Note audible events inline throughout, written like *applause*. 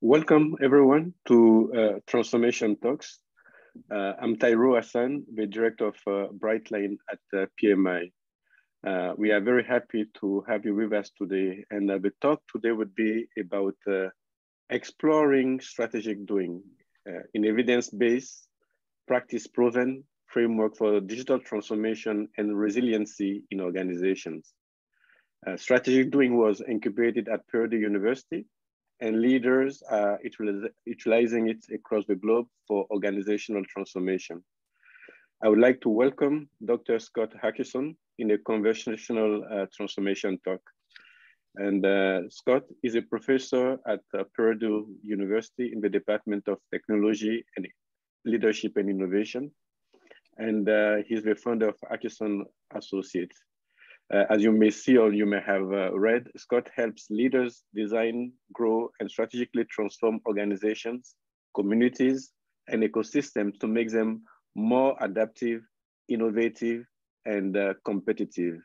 Welcome everyone to uh, Transformation Talks. Uh, I'm Tyro Hassan, the director of uh, Brightline at uh, PMI. Uh, we are very happy to have you with us today. And uh, the talk today would be about exploring strategic doing in evidence-based, practice-proven framework for digital transformation and resiliency in organizations. strategic doing was incubated at Purdue University and leaders are utilizing it across the globe for organizational transformation. I would like to welcome Dr. Scott Hutcheson in a conversational uh, transformation talk. And uh, Scott is a professor at uh, Purdue University in the Department of Technology and Leadership and Innovation. And uh, he's the founder of Hutcheson Associates. Uh, as you may see or you may have uh, read, Scott helps leaders design, grow, and strategically transform organizations, communities, and ecosystems to make them more adaptive, innovative, and uh, competitive.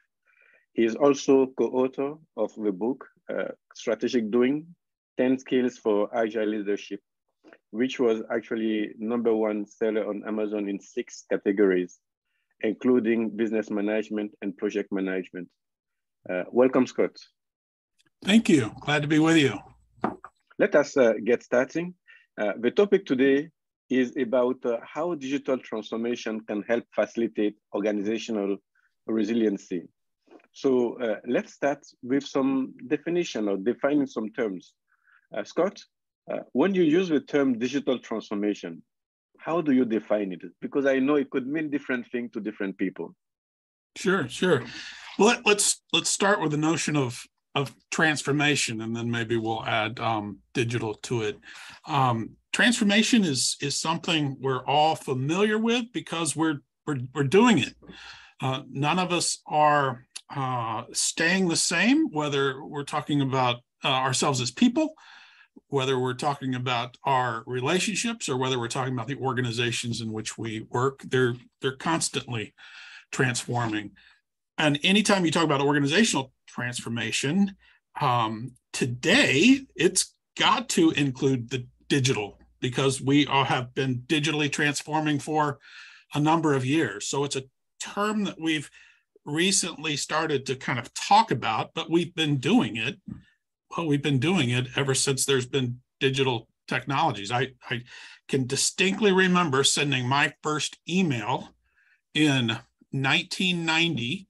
He is also co-author of the book, uh, Strategic Doing, 10 Skills for Agile Leadership, which was actually number one seller on Amazon in six categories including business management and project management. Uh, welcome, Scott. Thank you. Glad to be with you. Let us uh, get starting. Uh, the topic today is about uh, how digital transformation can help facilitate organizational resiliency. So uh, let's start with some definition or defining some terms. Uh, when you use the term digital transformation, how do you define it? Because I know it could mean different things to different people. Sure, sure. Well, let, let's let's start with the notion of of transformation, and then maybe we'll add um, digital to it. Um, transformation is is something we're all familiar with because we're we're we're doing it. Uh, none of us are uh, staying the same, whether we're talking about uh, ourselves as people whether we're talking about our relationships or whether we're talking about the organizations in which we work, they're they're constantly transforming. And anytime you talk about organizational transformation, um, today it's got to include the digital because we all have been digitally transforming for a number of years. So it's a term that we've recently started to kind of talk about, but we've been doing it well, we've been doing it ever since there's been digital technologies. I, I can distinctly remember sending my first email in 1990,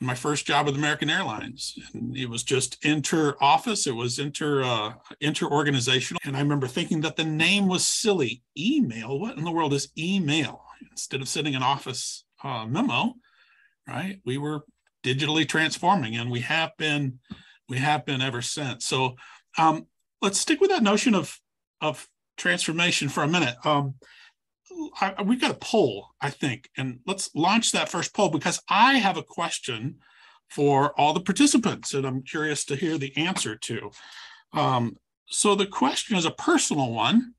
my first job with American Airlines. And it was just inter office, it was inter uh, inter organizational. And I remember thinking that the name was silly. Email? What in the world is email? Instead of sending an office uh, memo, right? We were digitally transforming, and we have been we have been ever since. So um, let's stick with that notion of of transformation for a minute. Um, I, we've got a poll, I think, and let's launch that first poll because I have a question for all the participants, and I'm curious to hear the answer to. Um, so the question is a personal one.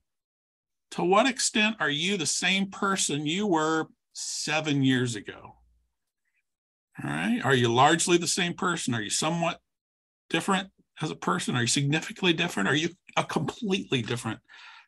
To what extent are you the same person you were seven years ago? All right. Are you largely the same person? Are you somewhat different as a person? Are you significantly different? Are you a completely different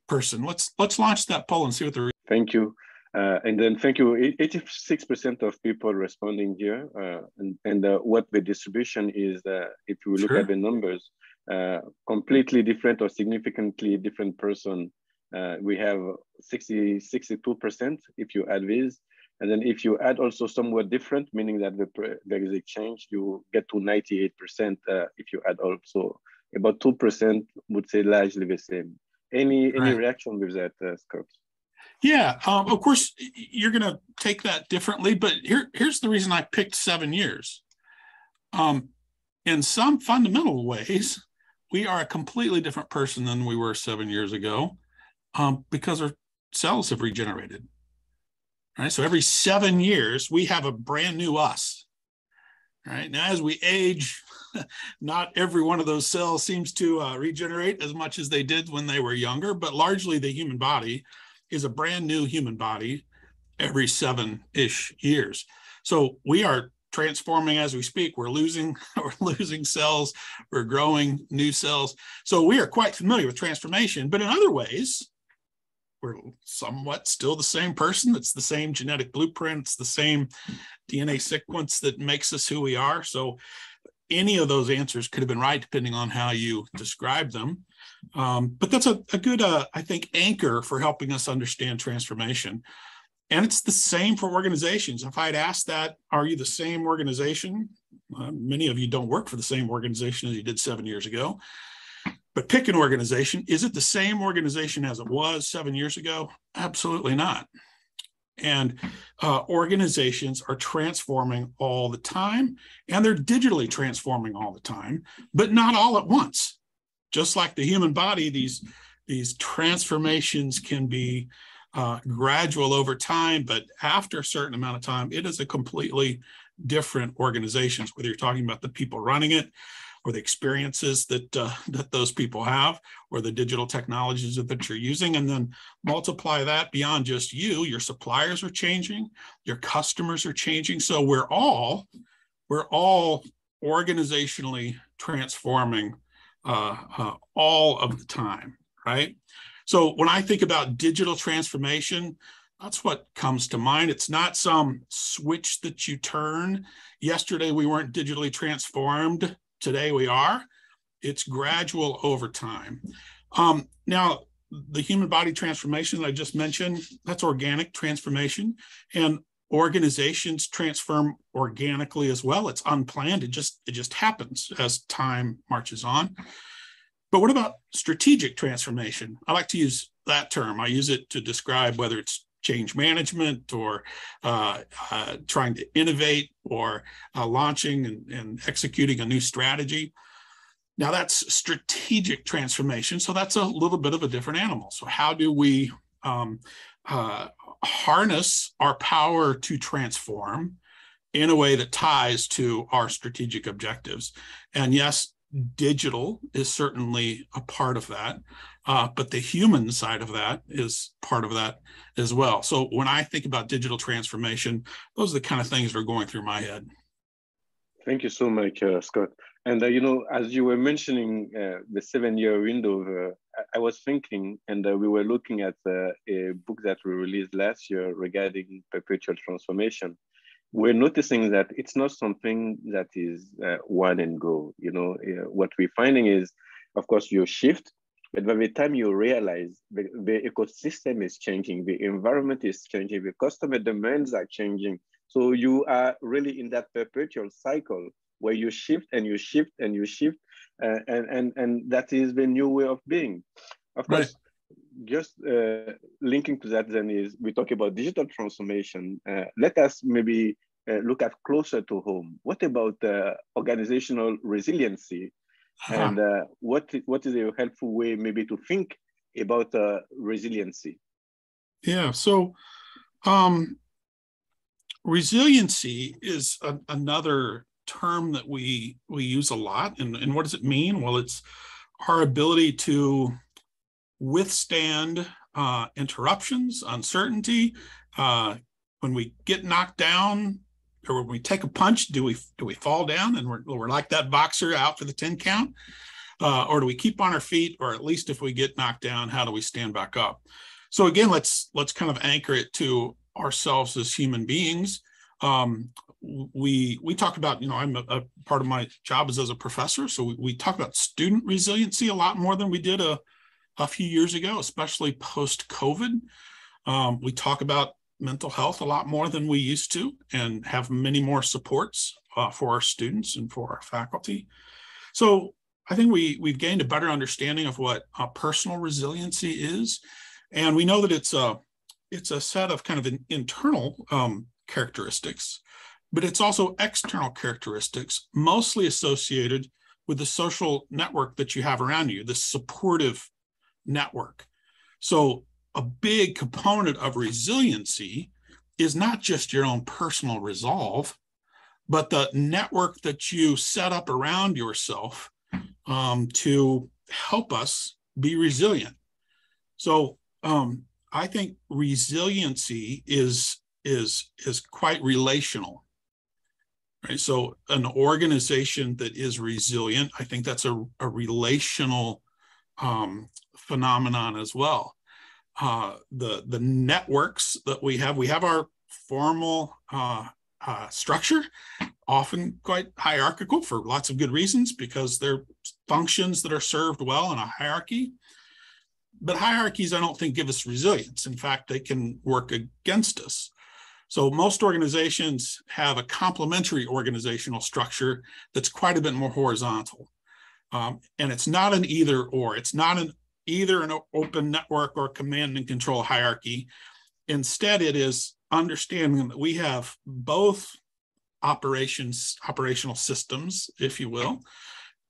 person? Let's let's launch that poll and see what the. Thank you. Uh, and then thank you. 86% of people responding here. Uh, and and uh, what the distribution is, uh, if you look sure. at the numbers, uh, completely different or significantly different person. Uh, we have 60, 62% if you add these. And then if you add also somewhere different, meaning that the, there is a change, you get to 98% uh, if you add also about 2% would say largely the same. Any any right. reaction with that, uh, Scott? Yeah, um, of course, you're going to take that differently, but here, here's the reason I picked seven years. Um, in some fundamental ways, we are a completely different person than we were seven years ago um, because our cells have regenerated. Right. So every seven years, we have a brand new us. Right. Now, as we age, *laughs* not every one of those cells seems to uh, regenerate as much as they did when they were younger, but largely the human body is a brand new human body every seven ish years. So we are transforming as we speak. We're losing, *laughs* we're losing cells, we're growing new cells. So we are quite familiar with transformation, but in other ways, we're somewhat still the same person. It's the same genetic blueprint. It's the same DNA sequence that makes us who we are. So any of those answers could have been right depending on how you describe them. Um, but that's a, a good, uh, I think, anchor for helping us understand transformation. And it's the same for organizations. If I'd asked that, are you the same organization? Uh, many of you don't work for the same organization as you did seven years ago. But pick an organization. Is it the same organization as it was seven years ago? Absolutely not. And uh, organizations are transforming all the time, and they're digitally transforming all the time, but not all at once. Just like the human body, these, these transformations can be uh, gradual over time, but after a certain amount of time, it is a completely different organizations, whether you're talking about the people running it or the experiences that uh, that those people have or the digital technologies that you're using and then multiply that beyond just you your suppliers are changing your customers are changing so we're all we're all organizationally transforming uh, uh, all of the time right so when I think about digital transformation, that's what comes to mind. It's not some switch that you turn. Yesterday we weren't digitally transformed. Today we are. It's gradual over time. Um, now, the human body transformation that I just mentioned, that's organic transformation. And organizations transform organically as well. It's unplanned. It just it just happens as time marches on. But what about strategic transformation? I like to use that term. I use it to describe whether it's change management or uh, uh, trying to innovate or uh, launching and, and, executing a new strategy. Now that's strategic transformation. So that's a little bit of a different animal. So how do we um, uh, harness our power to transform in a way that ties to our strategic objectives? And yes, digital is certainly a part of that, uh, but the human side of that is part of that as well. So when I think about digital transformation, those are the kind of things that are going through my head. Thank you so much, uh, Scott. And uh, you know, as you were mentioning uh, the seven-year window, uh, I was thinking, and uh, we were looking at a book that we released last year regarding perpetual transformation we're noticing that it's not something that is uh, one and go. You know, uh, what we're finding is, of course, you shift, but by the time you realize the, the ecosystem is changing, the environment is changing, the customer demands are changing. So you are really in that perpetual cycle where you shift and you shift and you shift, uh, and and and that is the new way of being. Of course, just uh, linking to that then is we talk about digital transformation. Uh, let us maybe uh, look at closer to home. What about uh, organizational resiliency? Huh. And uh, what, what is a helpful way maybe to think about uh, resiliency? Yeah, so um, resiliency is a, another term that we we use a lot. And, and what does it mean? Well, it's our ability to withstand uh, interruptions, uncertainty. Uh, when we get knocked down or when we take a punch, do we do we fall down and we're, we're like that boxer out for the 10 count? Uh, or do we keep on our feet? Or at least if we get knocked down, how do we stand back up? So again, let's let's kind of anchor it to ourselves as human beings. Um, we we talk about you know I'm a, a, part of my job is as a professor, so we, we talk about student resiliency a lot more than we did a a few years ago, especially post COVID. Um, we talk about mental health a lot more than we used to and have many more supports uh, for our students and for our faculty. So I think we, we've gained a better understanding of what uh, personal resiliency is. And we know that it's a, it's a set of kind of an internal um, characteristics, but it's also external characteristics, mostly associated with the social network that you have around you, the supportive network. So, a big component of resiliency is not just your own personal resolve, but the network that you set up around yourself um, to help us be resilient. So, um, I think resiliency is is is quite relational. right? So an organization that is resilient, I think that's a, a relational um, phenomenon as well. Uh, the the networks that we have, we have our formal uh, uh, structure, often quite hierarchical for lots of good reasons because they're functions that are served well in a hierarchy. But hierarchies, I don't think, give us resilience. In fact, they can work against us. So most organizations have a complementary organizational structure that's quite a bit more horizontal. Um, and it's not an either or. It's not an either an open network or command and control hierarchy. Instead, it is understanding that we have both operations, operational systems, if you will,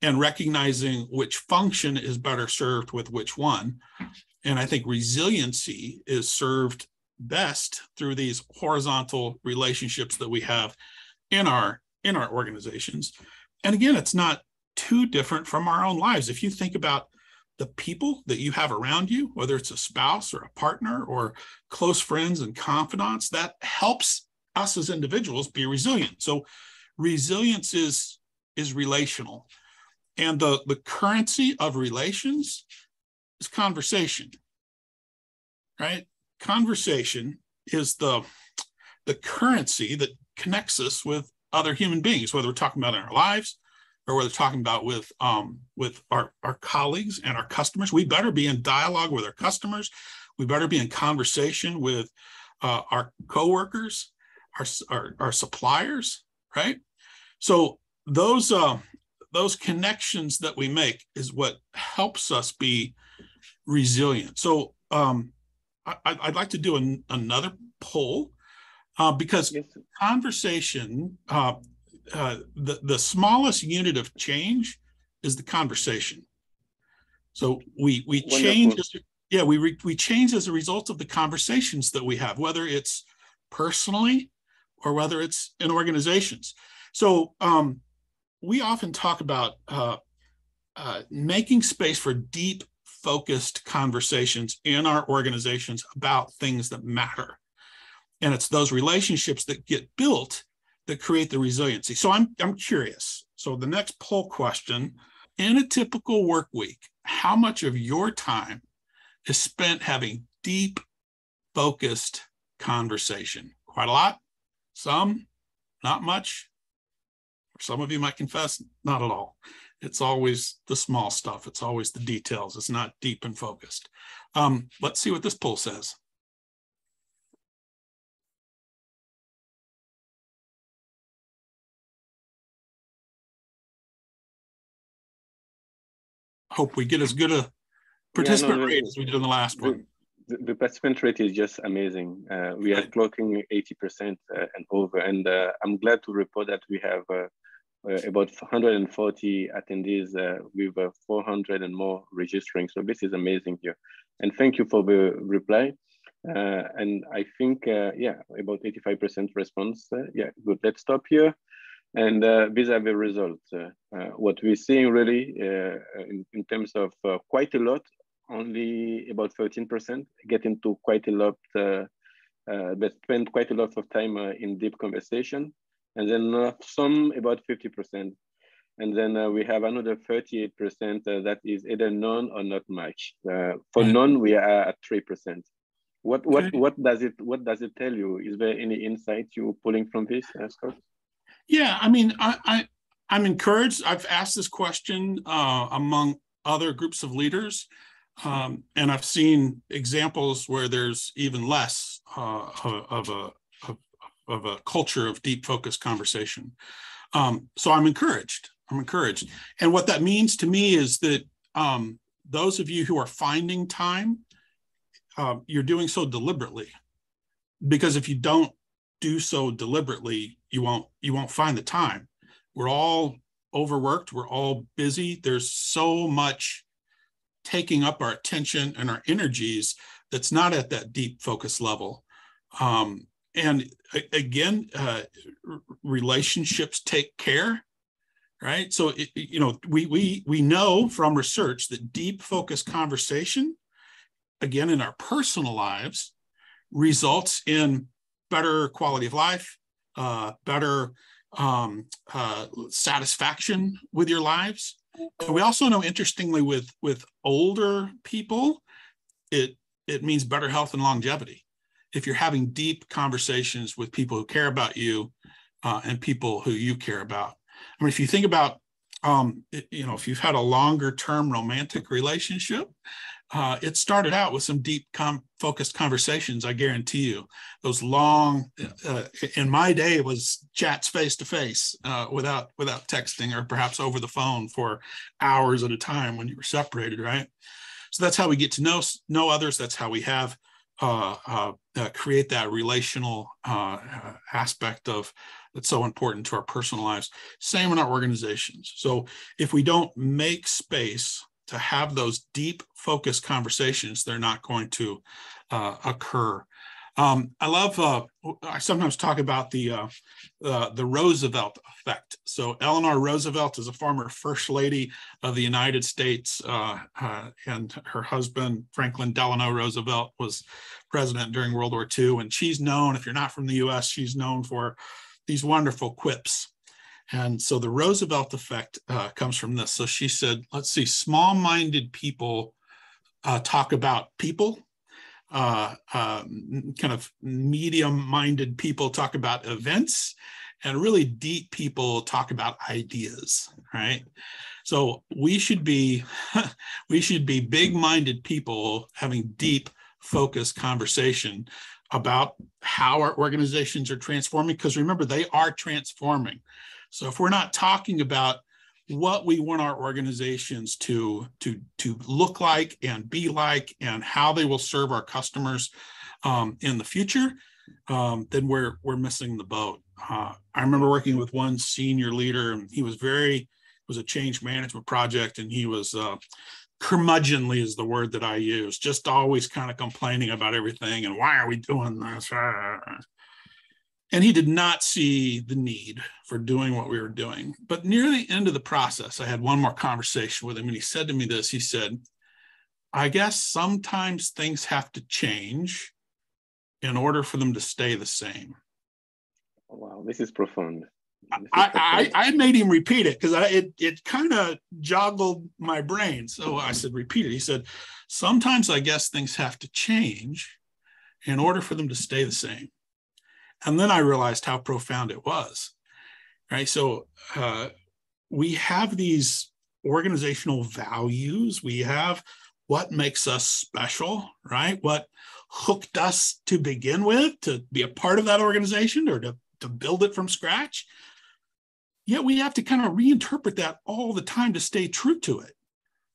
and recognizing which function is better served with which one. And I think resiliency is served best through these horizontal relationships that we have in our in our organizations. And again, it's not too different from our own lives. If you think about the people that you have around you, whether it's a spouse or a partner or close friends and confidants, that helps us as individuals be resilient. So resilience is is relational. And the, the currency of relations is conversation. Right? Conversation is the the currency that connects us with other human beings, whether we're talking about in our lives, or whether talking about with um, with our, our colleagues and our customers. We better be in dialogue with our customers. We better be in conversation with uh, our coworkers, our, our, our suppliers, right? So those uh, those connections that we make is what helps us be resilient. So um, I, would like to do an, another poll uh, because yes. conversation uh, the, the smallest unit of change is the conversation. So we we Wonderful. change as, yeah we re, we change as a result of the conversations that we have, whether it's personally or whether it's in organizations. So um, we often talk about uh, uh, making space for deep, focused conversations in our organizations about things that matter, and it's those relationships that get built that create the resiliency. So I'm, I'm curious. So the next poll question in a typical work week, how much of your time is spent having deep, focused conversation? Quite a lot, some, not much. Some of you might confess, not at all. It's always the small stuff. It's always the details. It's not deep and focused. Um, let's see what this poll says. Hope we get as good a participant yeah, no, rate as we did in the last the, one. The, the, participant rate is just amazing. Uh, we are clocking 80% uh, and over. And uh, I'm glad to report that we have uh, uh, about 140 attendees uh, with 400 and more registering. So this is amazing here. And thank you for the reply. and I think, yeah, about 85% response. yeah, good. Let's stop here. And uh, these are the results. Uh, uh, what we're seeing really uh, in, in, terms of uh, quite a lot, only about 13% get into quite a lot, uh, but spend quite a lot of time in deep conversation. And then some about 50%. And then we have another 38% that is either none or not much. for mm. none, we are at 3%. What, what, okay. what, does it, what does it tell you? Is there any insight you're pulling from this, Scott? Yeah, I mean, I, I am encouraged. I've asked this question uh, among other groups of leaders, um, and I've seen examples where there's even less uh, of a of, of, a culture of deep focused conversation. Um, so I'm encouraged. I'm encouraged, and what that means to me is that um, those of you who are finding time, uh, you're doing so deliberately, because if you don't do so deliberately, you won't you won't find the time. We're all overworked, we're all busy. There's so much taking up our attention and our energies that's not at that deep focus level. Um, and again, uh, relationships take care, right? So it, you know we we we know from research that deep focus conversation, again in our personal lives, results in better quality of life, uh, better um, uh, satisfaction with your lives. And we also know, interestingly, with with older people, it it means better health and longevity. If you're having deep conversations with people who care about you uh, and people who you care about. I mean, if you think about, um, it, you know, if you've had a longer term romantic relationship, uh, it started out with some deep com- focused conversations i guarantee you. Those long uh, in my day was chats face to face without without texting or perhaps over the phone for hours at a time when you were separated right? So that's how we get to know know others. That's how we have uh, uh, uh create that relational uh, aspect of that's so important to our personal lives. Same in our organizations. So if we don't make space to have those deep focused conversations they're not going to uh, occur um, I love. Uh, I sometimes talk about the uh, uh, the Roosevelt effect. So Eleanor Roosevelt is a former First Lady of the United States, uh, uh, and her husband Franklin Delano Roosevelt was president during World War II. And she's known, if you're not from the U.S., she's known for these wonderful quips. And so the Roosevelt effect uh, comes from this. So she said, "Let's see, small-minded people talk about people." uh, um, kind of medium-minded people talk about events, and really deep people talk about ideas, right? So we should be *laughs* we should be big-minded people having deep, focused conversation about how our organizations are transforming. Because remember, they are transforming. So if we're not talking about what we want our organizations to to to look like and be like and how they will serve our customers um, in the future um, then we're we're missing the boat. Uh, i remember working with one senior leader and he was very it was a change management project and he was uh, curmudgeonly is the word that i use just always kind of complaining about everything and why are we doing this and he did not see the need for doing what we were doing. But near the end of the process, I had one more conversation with him, and he said to me this He said, I guess sometimes things have to change in order for them to stay the same. Oh, wow, this is profound. This is I. I, I, made him repeat it because it, it kind of joggled my brain. So I said, repeat it. He said, sometimes I guess things have to change in order for them to stay the same. And then I realized how profound it was. Right. So uh, we have these organizational values. We have what makes us special, right? What hooked us to begin with to be a part of that organization or to, to build it from scratch. Yet we have to kind of reinterpret that all the time to stay true to it.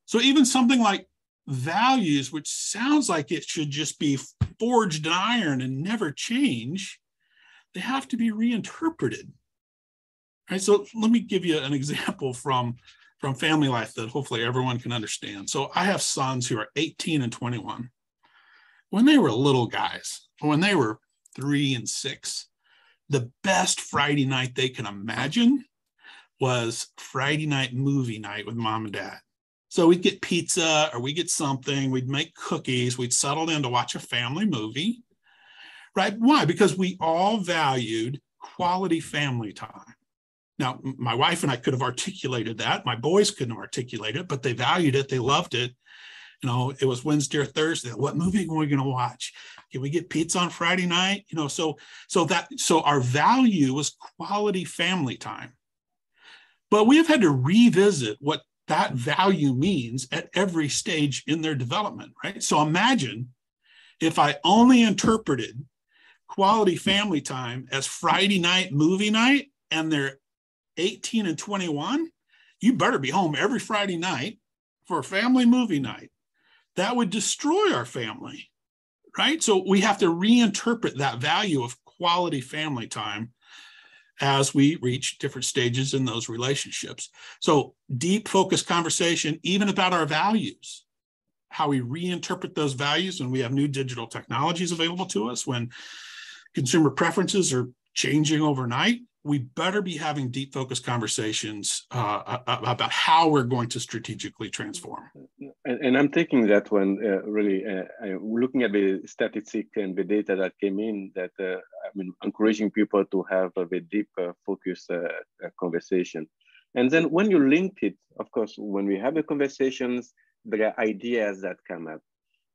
So even something like values, which sounds like it should just be forged in iron and never change, they have to be reinterpreted. Right. So let me give you an example from, from family life that hopefully everyone can understand. So I have sons who are 18 and 21. When they were little guys, when they were three and six, the best Friday night they can imagine was Friday night movie night with mom and dad. So we'd get pizza or we'd get something, we'd make cookies, we'd settle in to watch a family movie right? Why? Because we all valued quality family time. Now, my wife and I could have articulated that. My boys couldn't articulate it, but they valued it. They loved it. You know, it was Wednesday or Thursday. What movie are we going to watch? Can we get pizza on Friday night? You know, so so that so our value was quality family time. But we have had to revisit what that value means at every stage in their development, right? So imagine if I only interpreted quality family time as Friday night movie night and they're 18 and 21, you better be home every Friday night for a family movie night. That would destroy our family, right? So we have to reinterpret that value of quality family time as we reach different stages in those relationships. So deep focused conversation, even about our values, how we reinterpret those values when we have new digital technologies available to us, when consumer preferences are changing overnight, we better be having deep focused conversations uh, about how we're going to strategically transform. And, and I'm taking that one uh, really, uh, looking at the statistic and the data that came in, that uh, I mean, encouraging people to have a deep, uh, focused uh, uh, conversation. And then when you link it, of course, when we have the conversations, there are ideas that come up.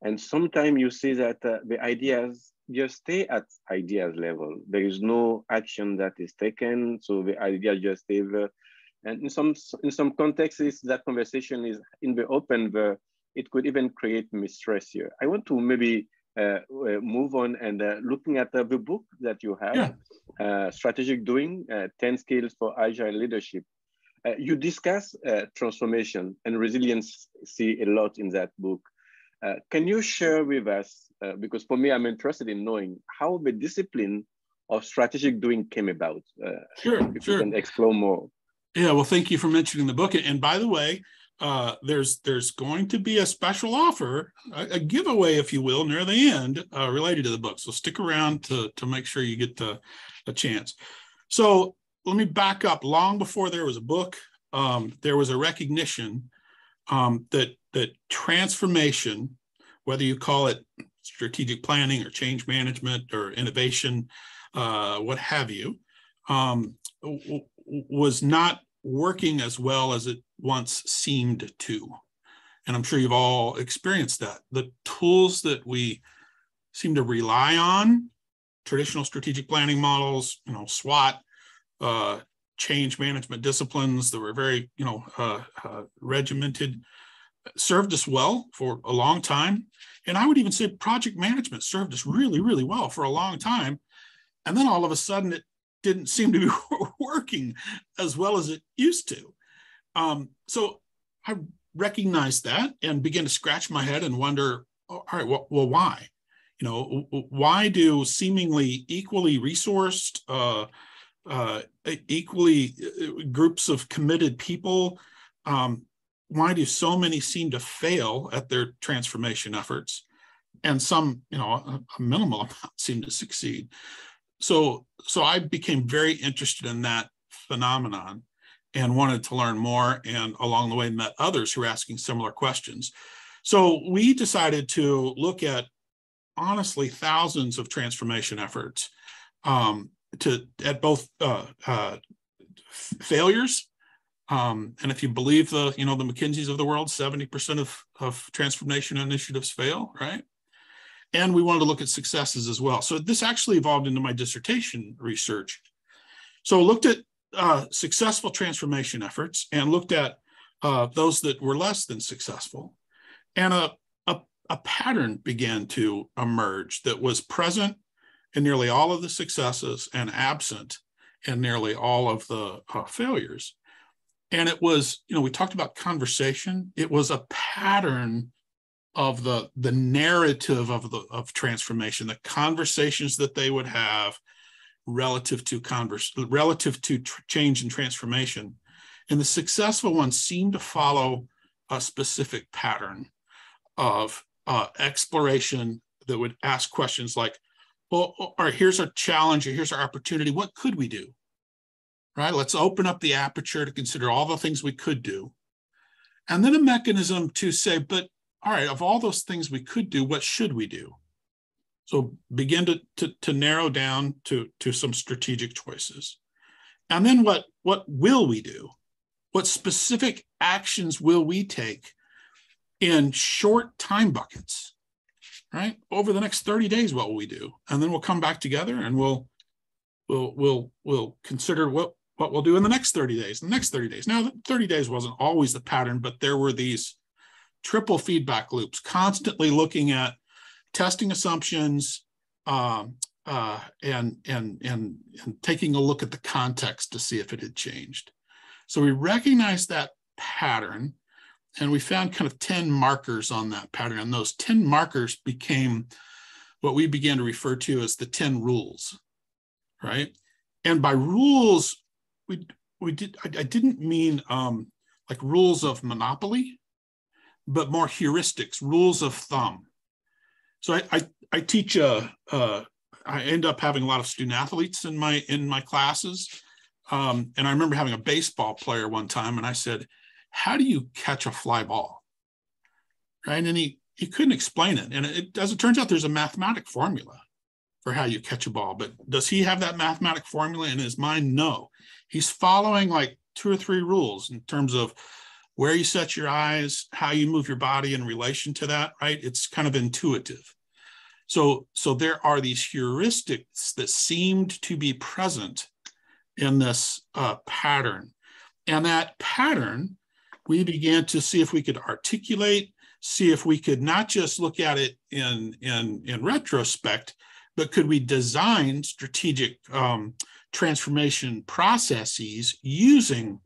And sometimes you see that the ideas just stay at ideas level. There is no action that is taken, so the idea just stay there and in some in some contexts, that conversation is in the open, the, it could even create mistrust here. I want to maybe uh, uh move on and uh, looking at uh, the book that you have, yeah. Uh, Strategic Doing, uh, 10 Skills for Agile Leadership. you discuss transformation and resilience see a lot in that book. Can you share with us, because for me, I'm interested in knowing how the discipline of strategic doing came about. sure, if sure. you can explore more. Yeah, well, thank you for mentioning the book. And by the way, uh, there's there's going to be a special offer, a, a giveaway, if you will, near the end uh, related to the book. So stick around to to make sure you get the a chance. So let me back up. Long before there was a book, um, there was a recognition um, that that transformation, whether you call it strategic planning or change management or innovation, uh, what have you, um, was not working as well as it once seemed to. And I'm sure you've all experienced that. The tools that we seem to rely on, traditional strategic planning models, you know, SWOT, uh, change management disciplines that were very, you know, uh, uh, regimented, served us well for a long time. And I would even say project management served us really, really well for a long time. And then all of a sudden it didn't seem to be *laughs* working as well as it used to. Um, so I recognized that and began to scratch my head and wonder, oh, all right, well, well, why? You know, why do seemingly equally resourced, uh, uh, equally uh, groups of committed people, um, why do so many seem to fail at their transformation efforts? And some, you know, a, a minimal *laughs* amount seem to succeed so so I became very interested in that phenomenon and wanted to learn more and along the way met others who were asking similar questions. So we decided to look at honestly thousands of transformation efforts um, to at both uh, uh, failures um, and if you believe the you know the McKinseys of the world, 70% of, of transformation initiatives fail, right? and we wanted to look at successes as well. So this actually evolved into my dissertation research. So looked at uh, successful transformation efforts and looked at uh, those that were less than successful. And a, a, a, pattern began to emerge that was present in nearly all of the successes and absent in nearly all of the uh, failures. And it was, you know, we talked about conversation. It was a pattern of the the narrative of the of transformation, the conversations that they would have relative to converse relative to tr- change and transformation, and the successful ones seem to follow a specific pattern of uh, exploration that would ask questions like, "Well, all right, here's our challenge, or here's our opportunity. What could we do?" Right? Let's open up the aperture to consider all the things we could do, and then a mechanism to say, "But all right, of all those things we could do, what should we do? So begin to, to, to narrow down to, to some strategic choices. And then what, what will we do? What specific actions will we take in short time buckets? Right? Over the next 30 days, what will we do? And then we'll come back together and we'll we'll we'll we'll consider what what we'll do in the next 30 days, the next 30 days. Now, 30 days wasn't always the pattern, but there were these triple feedback loops, constantly looking at testing assumptions um, uh, and, and, and, and taking a look at the context to see if it had changed. So we recognized that pattern and we found kind of 10 markers on that pattern. And those 10 markers became what we began to refer to as the 10 rules, right? And by rules, we, we did, I, I didn't mean um, like rules of monopoly, but more heuristics, rules of thumb. So I, I, I teach, uh, uh, I end up having a lot of student athletes in my, in my classes. Um, and I remember having a baseball player one time and I said, how do you catch a fly ball? right? And he he couldn't explain it. And it, as it turns out, there's a mathematic formula for how you catch a ball. But does he have that mathematic formula in his mind? No. He's following like two or three rules in terms of where you set your eyes, how you move your body in relation to that, right? It's kind of intuitive. So, so there are these heuristics that seemed to be present in this uh, pattern. And that pattern, we began to see if we could articulate see if we could not just look at it in, in, in retrospect, but could we design strategic um, transformation processes using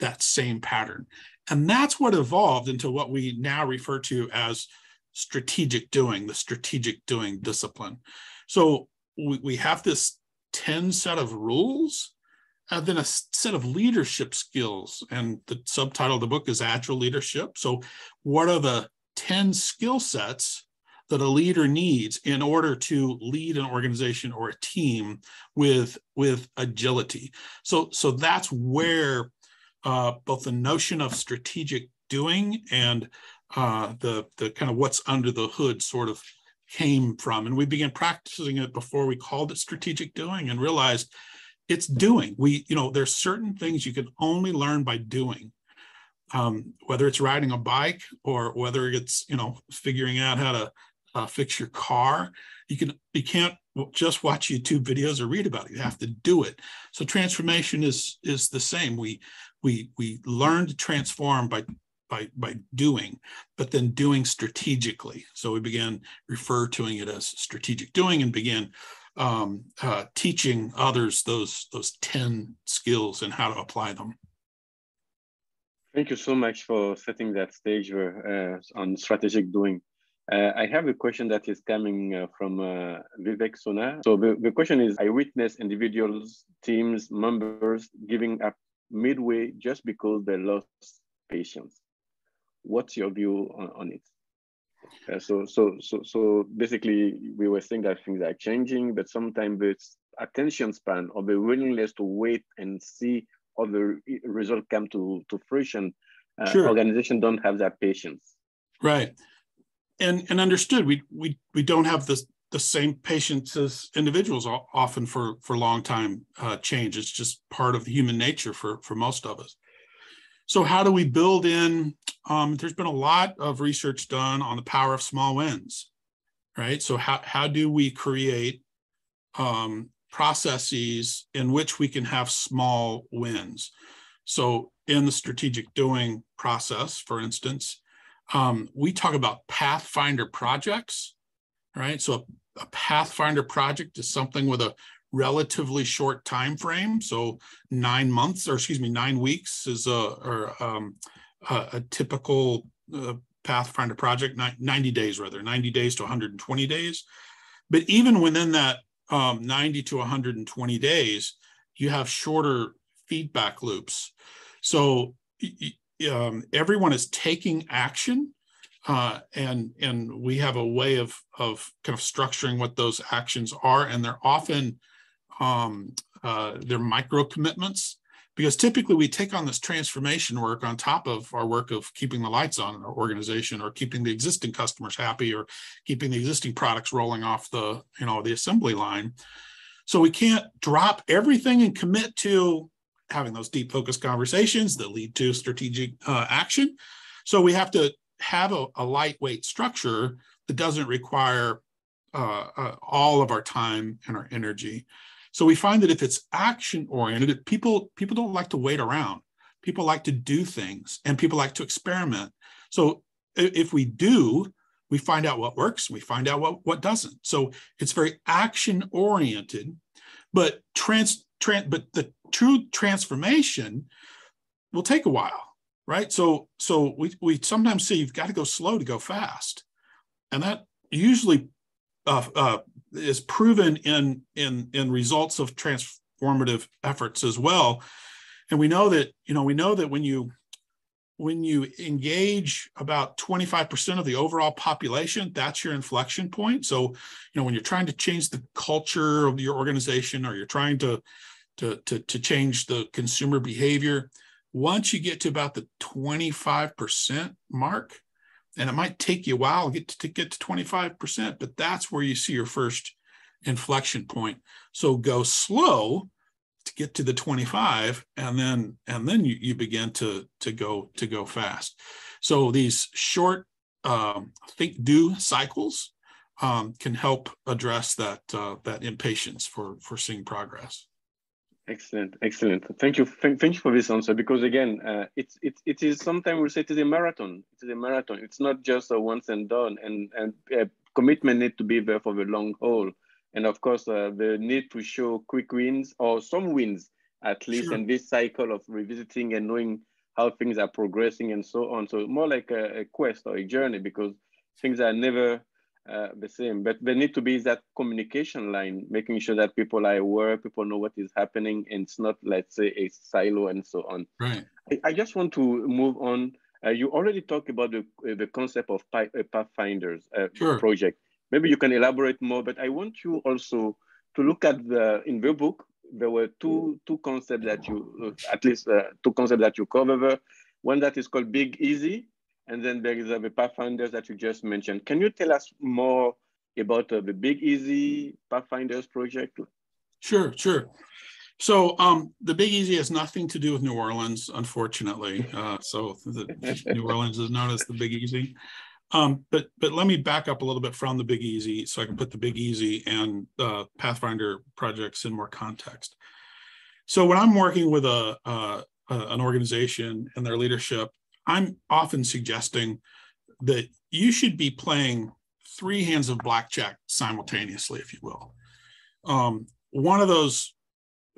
that same pattern? And that's what evolved into what we now refer to as strategic doing, the strategic doing discipline. So we, we have this 10 set of rules and then a set of leadership skills. And the subtitle of the book is Agile Leadership. So, what are the 10 skill sets that a leader needs in order to lead an organization or a team with with agility so so that's where uh, both the notion of strategic doing and uh, the the kind of what's under the hood sort of came from and we began practicing it before we called it strategic doing and realized it's doing. We you know there's certain things you can only learn by doing um, whether it's riding a bike or whether it's you know figuring out how to uh, fix your car. You can you can't just watch youtube videos or read about it. You have to do it. So transformation is is the same. We we we learn to transform by by by doing but then doing strategically. So we began refer to it as strategic doing and began um, uh, teaching others those those 10 skills and how to apply them Thank you so much for setting that stage uh, on strategic doing. Uh, I have a question that is coming uh, from uh, Vivek Sona. So the, the question is, I witness individuals, teams, members giving up midway just because they lost patience. What's your view on, on it? Uh, so, so, so, so basically, we were saying that things are changing, but sometimes the attention span or the willingness to wait and see or the result come to, to fruition, uh, sure. organization don't have that patience. Right. And, and understood, we, we, we don't have the, the same patience as individuals often for, for long time uh, change. It's just part of the human nature for, for most of us. So how do we build in, um, there's been a lot of research done on the power of small wins, right? So how, how do we create um, processes in which we can have small wins. So, in the strategic doing process, for instance, um, we talk about pathfinder projects, right? So, a, a pathfinder project is something with a relatively short time frame. So, nine months, or excuse me, nine weeks is a or um, a, a, typical uh, pathfinder project. 90 days rather, 90 days to 120 days. But even within that um, 90 to 120 days, you have shorter feedback loops. So um, everyone is taking action, uh, and and we have a way of of kind of structuring what those actions are, and they're often um, uh, they're micro commitments because typically we take on this transformation work on top of our work of keeping the lights on in our organization or keeping the existing customers happy or keeping the existing products rolling off the you know the assembly line. So we can't drop everything and commit to having those deep focused conversations that lead to strategic uh, action. So we have to have a, a lightweight structure that doesn't require uh, uh, all of our time and our energy so we find that if it's action oriented, people people don't like to wait around. People like to do things and people like to experiment. So if we do, we find out what works, we find out what, what doesn't. So it's very action oriented, but trans, trans but the true transformation will take a while, right? So so we we sometimes say you've got to go slow to go fast. And that usually uh, uh, is proven in in in results of transformative efforts as well. And we know that you know we know that when you when you engage about 25% of the overall population that's your inflection point. So you know when you're trying to change the culture of your organization or you're trying to to to, to change the consumer behavior once you get to about the 25% mark and it might take you a while to get to, to get to 25%, but that's where you see your first inflection point. So go slow to get to the 25 and then and then you, you begin to to go to go fast so these short um, think do cycles um, can help address that uh, that impatience for for seeing progress excellent excellent thank you thank, thank you for this answer because again uh, it's it, it is sometimes we say it is a marathon it is a marathon it's not just a once and done and and uh, commitment need to be there for the long haul and of course, uh, the need to show quick wins or some wins, at least sure. in this cycle of revisiting and knowing how things are progressing and so on. So more like a, a quest or a journey because things are never uh, the same. But there need to be that communication line, making sure that people are aware, people know what is happening, and it's not, let's say, a silo and so on. Right. I, I just want to move on. Uh, you already talked about the, the concept of Pathfinders uh, sure. project. Maybe you can elaborate more, but I want you also to look at the, in the book, there were two, two concepts that you, at least uh, two concepts that you cover. One that is called Big Easy, and then there is uh, the Pathfinders that you just mentioned. Can you tell us more about uh, the Big Easy Pathfinders project? Sure, sure. So um, the Big Easy has nothing to do with New Orleans, unfortunately. Uh, so the, *laughs* New Orleans is known as the Big Easy. Um, but but let me back up a little bit from the Big Easy so I can put the Big Easy and uh, Pathfinder projects in more context. So when I'm working with a, uh, an organization and their leadership, I'm often suggesting that you should be playing three hands of blackjack simultaneously, if you will. Um, one of those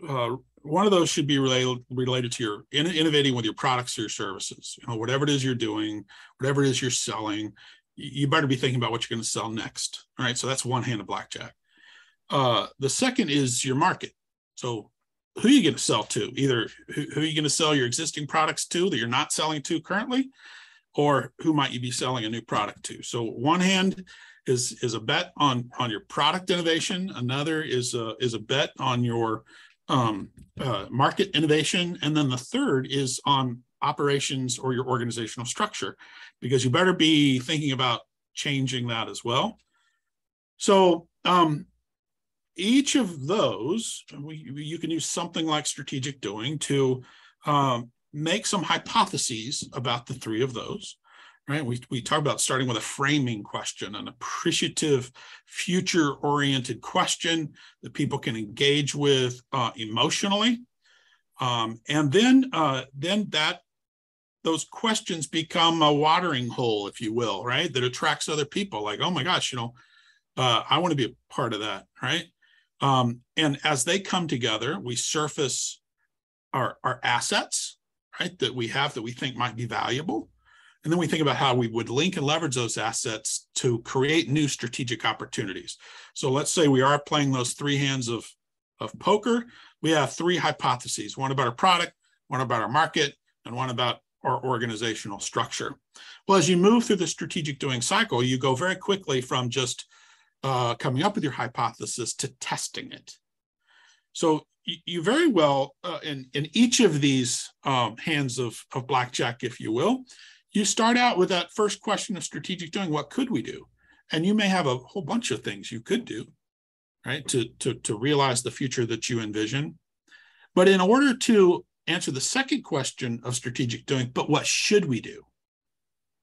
uh, one of those should be related related to your in, innovating with your products or your services. You know, whatever it is you're doing, whatever it is you're selling, you better be thinking about what you're going to sell next. All right, so that's one hand of blackjack. Uh, the second is your market. So who are you going to sell to? Either who, who are you going to sell your existing products to that you're not selling to currently, or who might you be selling a new product to? So one hand is is a bet on on your product innovation. Another is a, is a bet on your um, uh, market innovation. And then the third is on operations or your organizational structure, because you better be thinking about changing that as well. So um, each of those, we, you can use something like strategic doing to um, make some hypotheses about the three of those right? We, we talk about starting with a framing question, an appreciative, future oriented question that people can engage with uh, emotionally. Um, and then, uh, then that those questions become a watering hole, if you will, right? That attracts other people like, oh my gosh, you know, uh, I want to be a part of that, right? Um, and as they come together, we surface our, our assets, right, that we have that we think might be valuable. And then we think about how we would link and leverage those assets to create new strategic opportunities. So let's say we are playing those three hands of, of poker. We have three hypotheses, one about our product, one about our market, and one about our organizational structure. Well, as you move through the strategic doing cycle, you go very quickly from just uh, coming up with your hypothesis to testing it. So you, you very well, uh, in, in each of these um, hands of, of blackjack, if you will, you start out with that first question of strategic doing what could we do? And you may have a whole bunch of things you could do right to to, to realize the future that you envision. But in order to answer the second question of strategic doing but what should we do?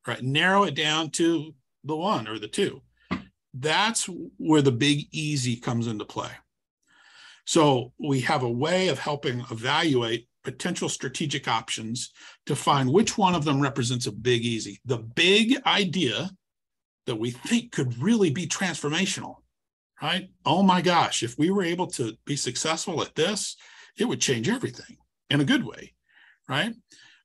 Right narrow it down to the one or the two that's where the big easy comes into play so we have a way of helping evaluate potential strategic options to find which one of them represents a big easy. The big idea that we think could really be transformational, right? Oh my gosh, if we were able to be successful at this, it would change everything in a good way, right?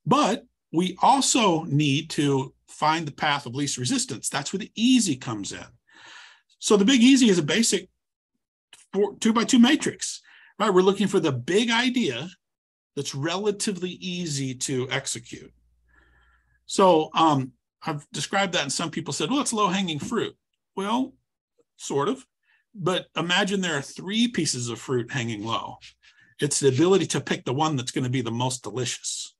But we also need to find the path of least resistance. That's where the easy comes in. So the big easy is a basic four, two by two matrix, right? We're looking for the big idea that's relatively easy to execute. So um, I've described that, and some people said, well, it's low hanging fruit. Well, sort of. But imagine there are three pieces of fruit hanging low. It's the ability to pick the one that's going to be the most delicious.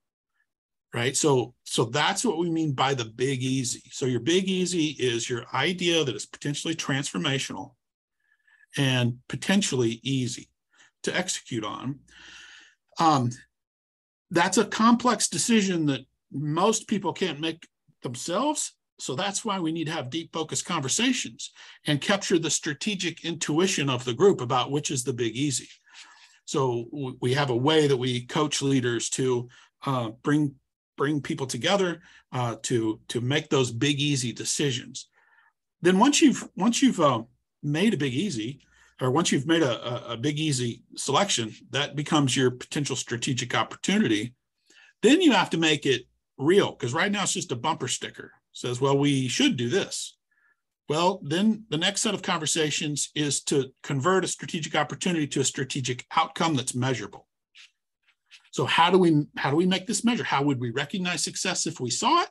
Right? So, so that's what we mean by the big easy. So your big easy is your idea that is potentially transformational and potentially easy to execute on. Um, that's a complex decision that most people can't make themselves. So that's why we need to have deep focused conversations and capture the strategic intuition of the group about which is the big easy. So we have a way that we coach leaders to uh, bring bring people together uh, to to make those big easy decisions. Then once you've once you've uh, made a big easy, or once you've made a, a big easy selection, that becomes your potential strategic opportunity. Then you have to make it real because right now it's just a bumper sticker. Says, well, we should do this. Well, then the next set of conversations is to convert a strategic opportunity to a strategic outcome that's measurable. So how do we how do we make this measure? How would we recognize success if we saw it?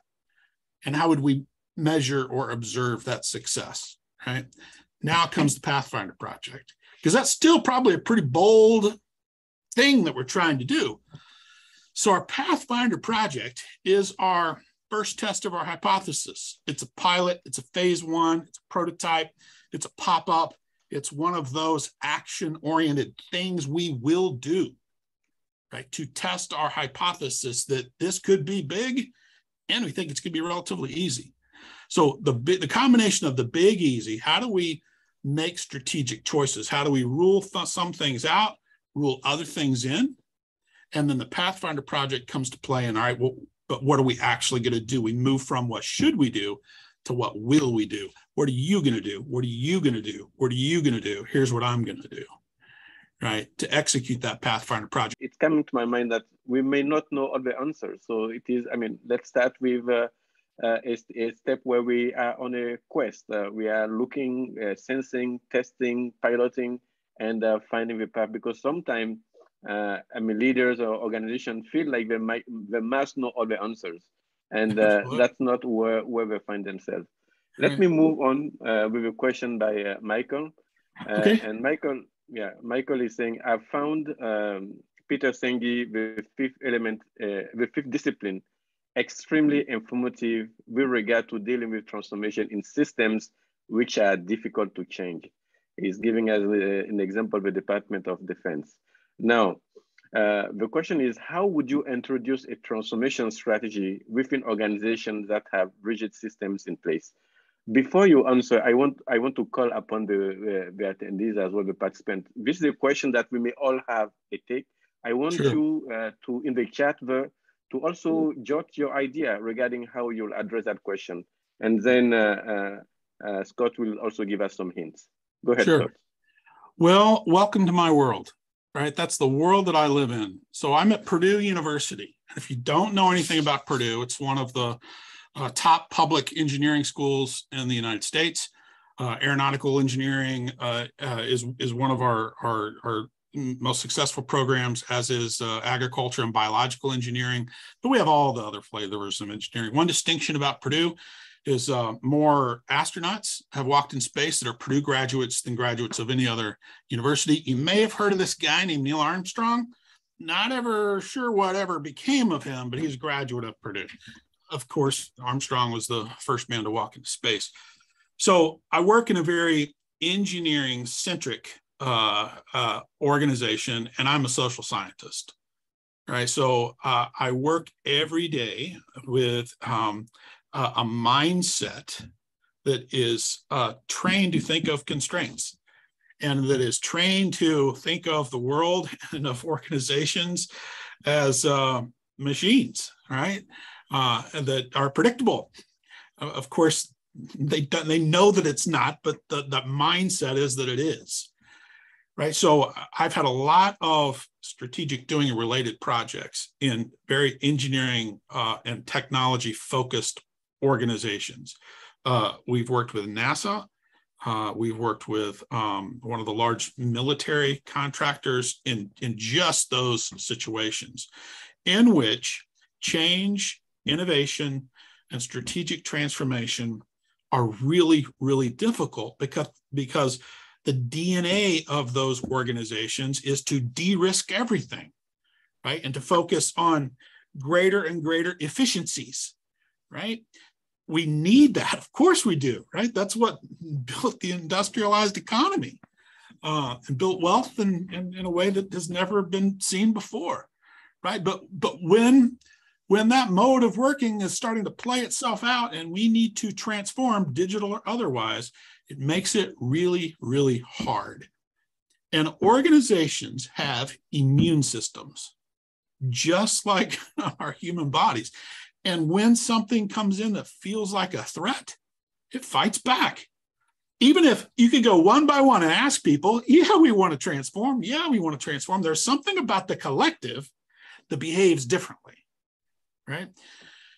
And how would we measure or observe that success? Right. Now comes the Pathfinder project, because that's still probably a pretty bold thing that we're trying to do. So our Pathfinder project is our first test of our hypothesis. It's a pilot, it's a phase one, it's a prototype, it's a pop up, it's one of those action oriented things we will do, right? To test our hypothesis that this could be big and we think it's going to be relatively easy. So the, the combination of the big easy, how do we make strategic choices? How do we rule th- some things out, rule other things in? And then the Pathfinder project comes to play. And all right, well, but what are we actually going to do? We move from what should we do to what will we do? What are you going to do? What are you going to do? What are you going to do? Here's what I'm going to do. Right to execute that Pathfinder project. Coming to my mind that we may not know all the answers. So it is. I mean, let's start with uh, uh, a, a, step where we are on a quest. Uh, we are looking, uh, sensing, testing, piloting, and uh, finding the path. Because sometimes uh, I mean, leaders or organizations feel like they might they must know all the answers, and uh, that's not where, where they find themselves. Let me move on uh, with a question by uh, Michael. Uh, okay. And Michael, yeah, Michael is saying, I found um, Peter Senge, the fifth element, uh, the fifth discipline, extremely informative with regard to dealing with transformation in systems which are difficult to change. He's giving us an example of the Department of Defense. Now, uh, the question is, how would you introduce a transformation strategy within organizations that have rigid systems in place? Before you answer, I want I want to call upon the, the, the attendees as well, the participants. This is a question that we may all have a take. I want sure. you uh, to, in the chat, the, to also jot your idea regarding how you'll address that question. And then uh, uh, uh Scott will also give us some hints. Go ahead, sure. Scott. Well, welcome to my world right? That's the world that I live in. So I'm at Purdue University. If you don't know anything about Purdue, it's one of the uh, top public engineering schools in the United States. Uh, aeronautical engineering uh is is one of our, our, our most successful programs, as is uh, agriculture and biological engineering. But we have all the other flavors of engineering. One distinction about Purdue is uh, more astronauts have walked in space that are Purdue graduates than graduates of any other university. You may have heard of this guy named Neil Armstrong. Not ever sure whatever became of him, but he's a graduate of Purdue. Of course, Armstrong was the first man to walk into space. So I work in a very engineering centric uh, uh, organization, and I'm a social scientist. Right. So uh, I work every day with um, uh, a mindset that is uh, trained to think of constraints and that is trained to think of the world *laughs* and of organizations as uh, machines, right? Uh, that are predictable. Of course, they don't, they know that it's not, but the, the mindset is that it is, right? So I've had a lot of strategic doing related projects in very engineering uh, and technology focused organizations. Uh, we've worked with NASA. Uh, we've worked with um, one of the large military contractors in, in just those situations in which change, innovation, and strategic transformation are really, really difficult because, because the DNA of those organizations is to de risk everything, right? And to focus on greater and greater efficiencies, right? We need that. Of course we do, right? That's what built the industrialized economy uh, and built wealth in, in, in a way that has never been seen before, right? But but when when that mode of working is starting to play itself out and we need to transform digital or otherwise, it makes it really, really hard. And organizations have immune systems, just like *laughs* our human bodies. And when something comes in that feels like a threat, it fights back. Even if you could go one by one and ask people, yeah, we want to transform. Yeah, we want to transform. There's something about the collective that behaves differently, right?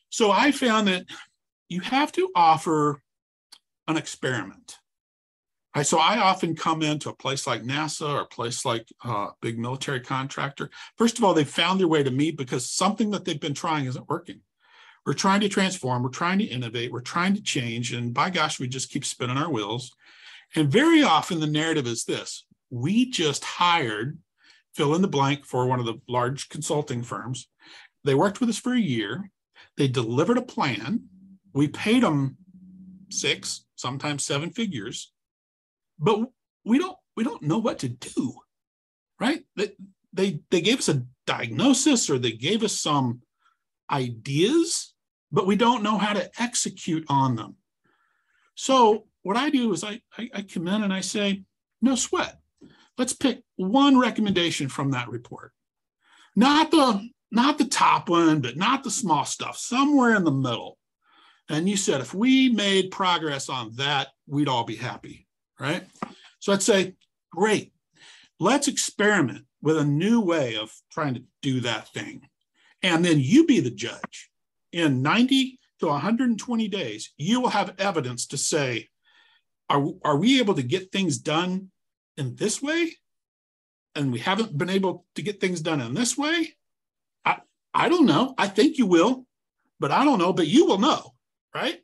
So I found that you have to offer an experiment. I, so I often come into a place like NASA or a place like uh, big military contractor. First of all, they found their way to me because something that they've been trying isn't working. We're trying to transform, we're trying to innovate, we're trying to change, and by gosh, we just keep spinning our wheels. And very often the narrative is this: we just hired fill in the blank for one of the large consulting firms. They worked with us for a year. They delivered a plan. We paid them six, sometimes seven figures but we don't we don't know what to do right? They, they they gave us a diagnosis or they gave us some ideas but we don't know how to execute on them. So what i do is i i, I come in and i say no sweat. Let's pick one recommendation from that report. Not the not the top one but not the small stuff somewhere in the middle. And you said if we made progress on that we'd all be happy right? So I'd say, great, let's experiment with a new way of trying to do that thing. And then you be the judge. In 90 to 120 days, you will have evidence to say, are, are we able to get things done in this way? And we haven't been able to get things done in this way? I, I don't know. I think you will, but I don't know, but you will know, right?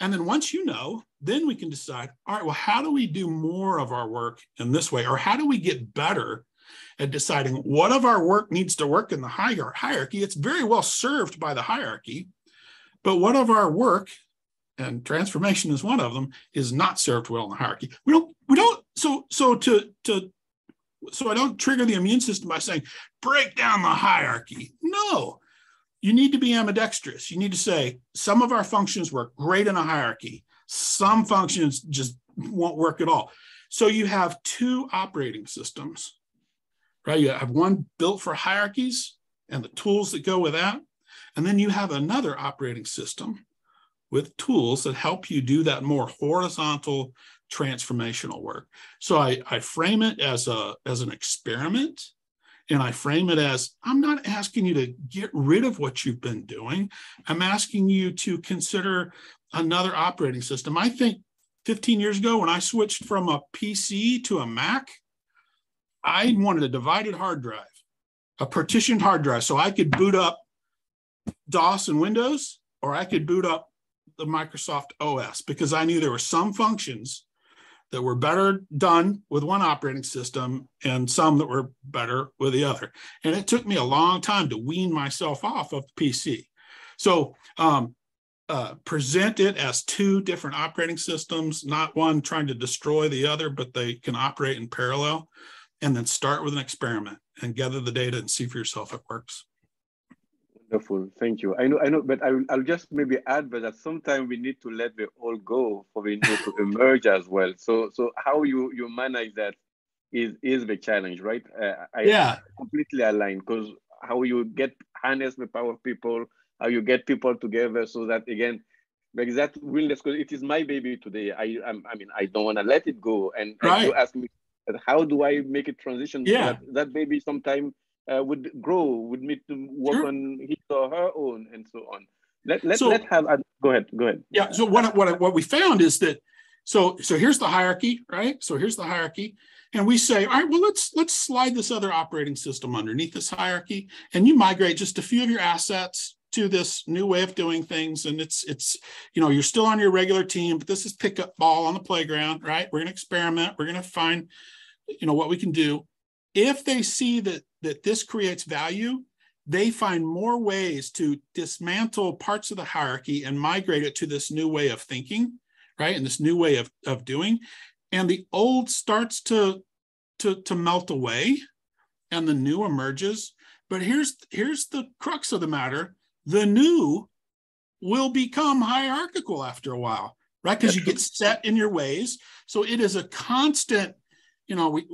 And then once you know, then we can decide, all right, well, how do we do more of our work in this way? Or how do we get better at deciding what of our work needs to work in the hierarchy? It's very well served by the hierarchy, but what of our work, and transformation is one of them, is not served well in the hierarchy. We don't, we don't, so so to to so I don't trigger the immune system by saying, break down the hierarchy. No, you need to be ambidextrous. You need to say some of our functions work great in a hierarchy, some functions just won't work at all. So you have two operating systems, right? You have one built for hierarchies and the tools that go with that. And then you have another operating system with tools that help you do that more horizontal transformational work. So I, I frame it as a as an experiment and I frame it as I'm not asking you to get rid of what you've been doing. I'm asking you to consider another operating system. I think 15 years ago, when I switched from a PC to a Mac, I wanted a divided hard drive, a partitioned hard drive, so I could boot up DOS and Windows, or I could boot up the Microsoft OS because I knew there were some functions that were better done with one operating system and some that were better with the other. And it took me a long time to wean myself off of the PC. So um, uh, present it as two different operating systems, not one trying to destroy the other, but they can operate in parallel. And then start with an experiment and gather the data and see for yourself it works. Wonderful, thank you. I know, I know, but I will, I'll just maybe add, but that sometimes we need to let the all go for the new to emerge as well. So, so how you you manage that is is the challenge, right? Uh, I yeah. completely align because how you get harness the power of people, how you get people together, so that again, because that willingness, because it is my baby today. I I'm, i mean, I don't want to let it go, and, right. and you ask me, how do I make a transition? Yeah. that, that baby sometime uh, would grow, would need to work sure. on his or her own, and so on. Let let so, let have. Uh, go ahead. Go ahead. Yeah. So what what what we found is that so so here's the hierarchy, right? So here's the hierarchy, and we say, all right, well let's let's slide this other operating system underneath this hierarchy, and you migrate just a few of your assets to this new way of doing things and it's it's you know you're still on your regular team but this is pickup ball on the playground right we're going to experiment we're going to find you know what we can do if they see that that this creates value, they find more ways to dismantle parts of the hierarchy and migrate it to this new way of thinking, right? And this new way of, of doing. And the old starts to, to, to melt away and the new emerges. But here's, here's the crux of the matter. The new will become hierarchical after a while, right? Because you get set in your ways. So it is a constant, you know, we,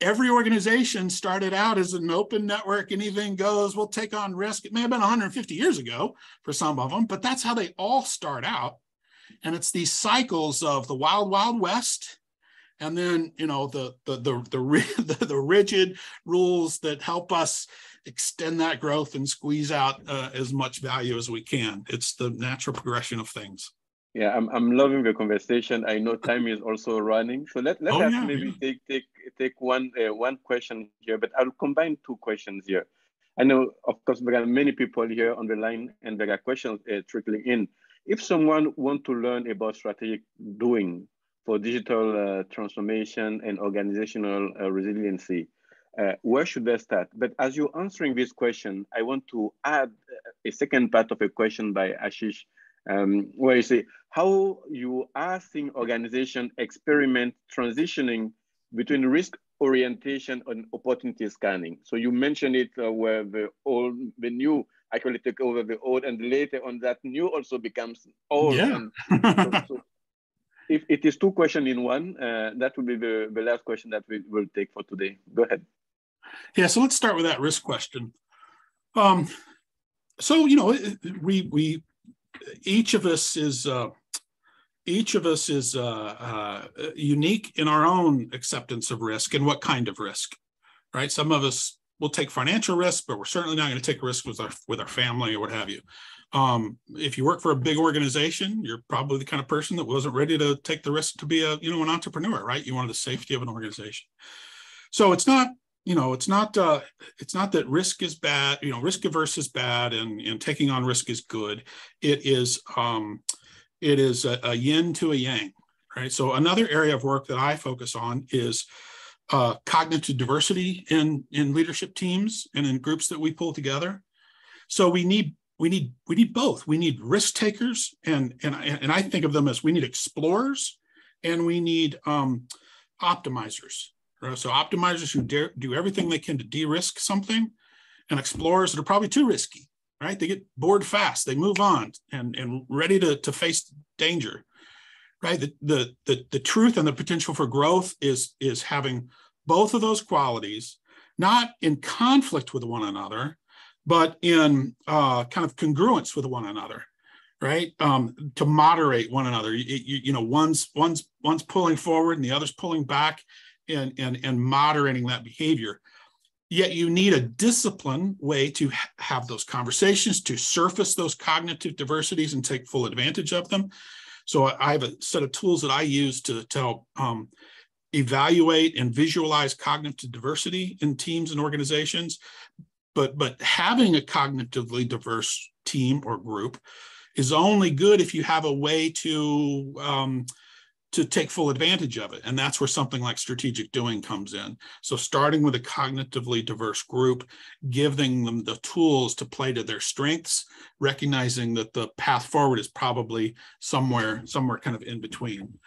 every organization started out as an open network anything goes we'll take on risk. It may have been 150 years ago for some of them but that's how they all start out. And it's these cycles of the wild wild west and then you know the the the *laughs* the, the rigid rules that help us extend that growth and squeeze out uh, as much value as we can. It's the natural progression of things. Yeah, I'm, I'm loving the conversation. I know time is also running, so let let oh, us yeah, maybe yeah. take take take one uh, one question here, but I'll combine two questions here. I know, of course, there are many people here on the line, and there are questions uh, trickling in. If someone want to learn about strategic doing for digital uh, transformation and organizational uh, resiliency, uh, where should they start? But as you're answering this question, I want to add a second part of a question by Ashish um, where you say how you are seeing organization experiment transitioning between risk orientation and opportunity scanning. So you mentioned it uh, where the old, the new actually take over the old, and later on that new also becomes old. Yeah. so, so if it is two questions in one, uh, that will be the, the last question that we will take for today. Go ahead. Yeah, so let's start with that risk question. Um, so you know, we we each of us is uh, each of us is uh, uh, unique in our own acceptance of risk and what kind of risk, right? Some of us will take financial risk, but we're certainly not going to take risk with our with our family or what have you. Um, if you work for a big organization, you're probably the kind of person that wasn't ready to take the risk to be a you know an entrepreneur, right? You wanted the safety of an organization. So it's not you know it's not uh, it's not that risk is bad you know risk averse is bad and and taking on risk is good it is um it is a, a yin to a yang right? So another area of work that i focus on is uh, cognitive diversity in in leadership teams and in groups that we pull together. So we need we need we need both. We need risk takers and and and i think of them as we need explorers and we need um optimizers Right? so optimizers who dare, do everything they can to de-risk something, and explorers that are probably too risky, right? They get bored fast, they move on and, and ready to, to face danger, right? The, the, the, the truth and the potential for growth is, is having both of those qualities, not in conflict with one another, but in uh, kind of congruence with one another right um, to moderate one another you, you, you, know one's one's one's pulling forward and the other's pulling back and, and, and moderating that behavior. Yet you need a disciplined way to have those conversations, to surface those cognitive diversities and take full advantage of them. So I have a set of tools that I use to, to help um, evaluate and visualize cognitive diversity in teams and organizations. But, but having a cognitively diverse team or group is only good if you have a way to um, to take full advantage of it. And that's where something like strategic doing comes in. So starting with a cognitively diverse group, giving them the tools to play to their strengths, recognizing that the path forward is probably somewhere, somewhere kind of in between.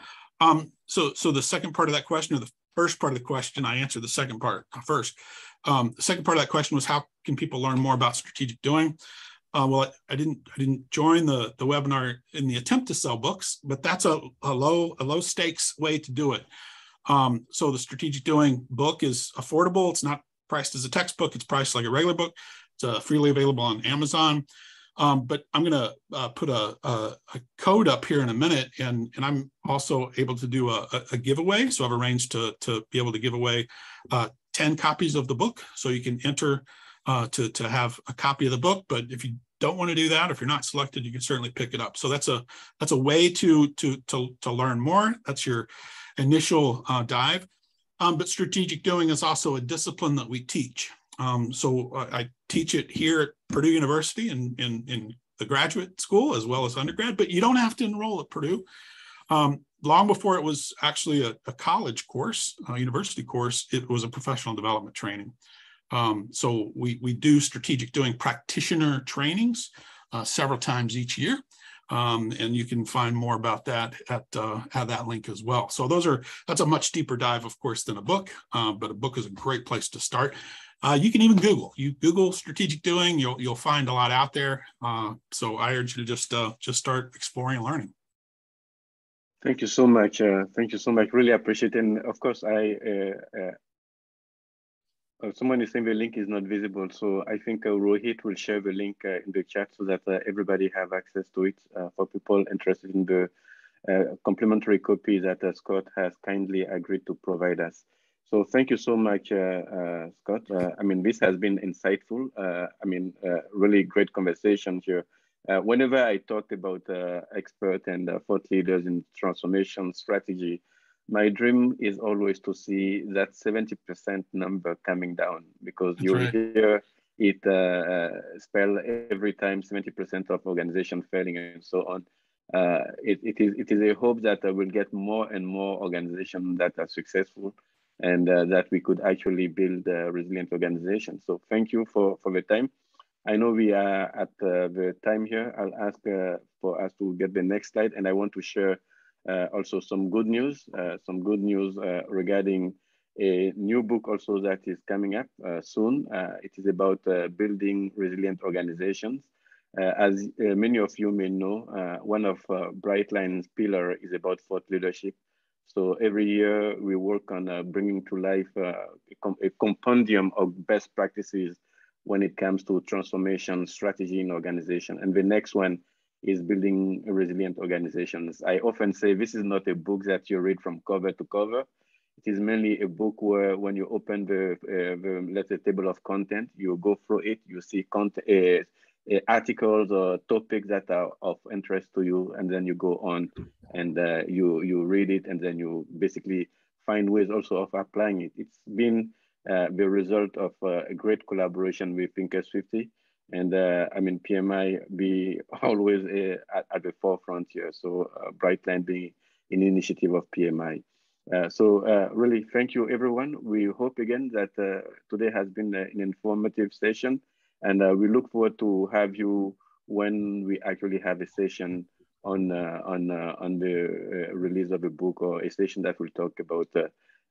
Um, so, so the second part of that question, or the first part of the question, I answered the second part first. Um, the second part of that question was how can people learn more about strategic doing? Uh, well, I, I, didn't I didn't join the the webinar in the attempt to sell books, but that's a, a low a low stakes way to do it. Um, so the strategic doing book is affordable. It's not priced as a textbook. It's priced like a regular book. It's uh, freely available on Amazon. Um, but I'm going to uh, put a, a, a, code up here in a minute, and, and I'm also able to do a, a giveaway. So I've arranged to, to be able to give away uh, 10 copies of the book. So you can enter uh, to, to have a copy of the book. But if you don't want to do that, if you're not selected, you can certainly pick it up. So that's a that's a way to to to, to learn more. That's your initial uh, dive. Um, but strategic doing is also a discipline that we teach. Um, so I teach it here at Purdue University in, in, in the graduate school as well as undergrad, but you don't have to enroll at Purdue. Um, long before it was actually a, a college course, a university course, it was a professional development training. Um, so we, we do strategic doing practitioner trainings uh, several times each year. Um, and you can find more about that at, uh, at that link as well. So those are that's a much deeper dive, of course, than a book, uh, but a book is a great place to start. Uh, you can even Google. You Google strategic doing, you'll you'll find a lot out there. Uh, so I urge you to just uh, just start exploring and learning. Thank you so much. Uh, thank you so much. Really appreciate it. And of course, I uh, uh, someone is saying the link is not visible. So I think Rohit will share the link in the chat so that everybody have access to it for people interested in the complimentary copy that Scott has kindly agreed to provide us. So thank you so much, uh, uh, Scott. Uh, I mean, this has been insightful. I mean, really great conversation here. whenever I talk about expert and thought leaders in transformation strategy, my dream is always to see that 70% number coming down because you right. hear it uh, spell every time 70% of organization failing and so on. Uh, it, it, is, it is a hope that uh, we'll get more and more organizations that are successful and uh, that we could actually build a resilient organization. So thank you for, for the time. I know we are at uh, the time here. I'll ask uh, for us to get the next slide. And I want to share uh, also some good news, uh, some good news uh, regarding a new book also that is coming up soon. it is about building resilient organizations. as many of you may know, one of Brightline's pillar is about thought leadership. So every year we work on uh, bringing to life uh, a, com a, compendium of best practices when it comes to transformation strategy in organization. And the next one is building resilient organizations. I often say this is not a book that you read from cover to cover. It is mainly a book where when you open the, uh, the let's table of content, you go through it, you see content, uh, uh, articles or topics that are of interest to you, and then you go on and uh, you you read it, and then you basically find ways also of applying it. It's been uh, the result of uh, a great collaboration with Thinkers 50, and uh, I mean PMI be *laughs* always uh, at, at, the forefront here. So Brightline being an initiative of PMI. so really, thank you everyone. We hope again that today has been an informative session. And uh, we look forward to have you when we actually have a session on uh, on uh, on the uh, release of a book or a session that will talk about uh,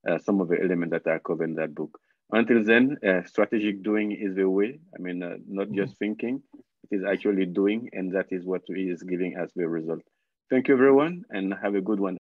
uh, some of the elements that are covered in that book. Until then, strategic doing is the way. I mean, not mm-hmm. just thinking; it is actually doing, and that is what is giving us the result. Thank you, everyone, and have a good one.